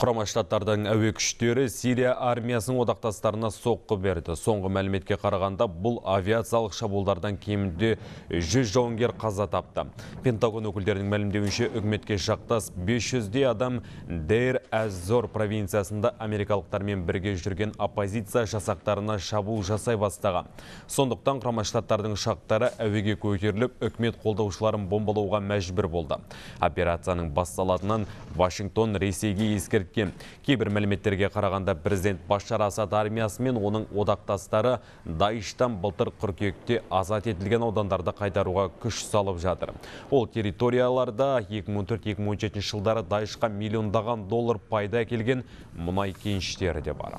Құрама Штаттардың әуе күштері Сирия армиясының одақтастарына соққы берді. Соңғы мәліметке қарағанда бұл авиациялық шабуылдардан кемінде 100 жауынгер қаза тапты. Пентагон өкілдерінің мәлімдеуінше үкіметке жақтас 500-де адам Дейр Әззор провинциясында америкалықтармен бірге жүрген оппозиция жасақтарына шабуыл жасай бастаған. Сондықтан Құрама Штаттардың ұшақтары әуеге көтеріліп, үкімет қолдаушыларын бомбалауға мәжбүр болды. Операцияның басталатынын Вашингтон Ресейге Кейбір мәліметтерге қарағанда президент Башар Асад армиясы мен оның одақтастары Даиштан былтыр қыркүйекте азат етілген аудандарды қайтаруға күш салып жатыр. Ол территорияларда 2014-2017 жылдары Даишқа миллиондаған доллар пайда әкелген мұнай кеніштері де бар.